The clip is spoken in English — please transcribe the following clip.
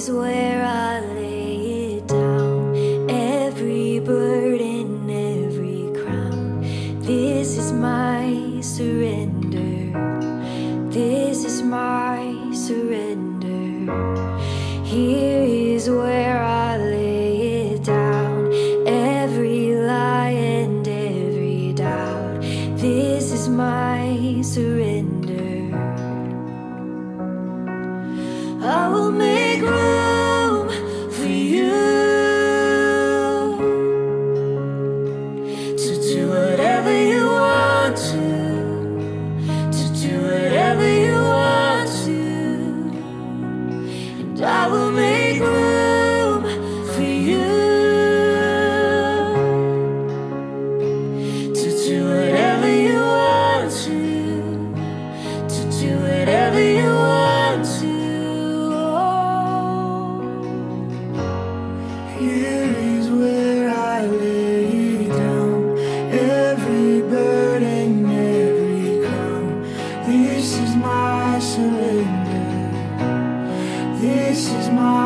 is where I lay it down. Every burden, every crown. This is my surrender. This is my surrender. Here is where I lay it down. Every lie and every doubt. This is my surrender. I will make do whatever you want to, to do whatever you want to, and I will make room for you. To do whatever you want to, to do whatever you want to. Here is where I lay surrender. This is my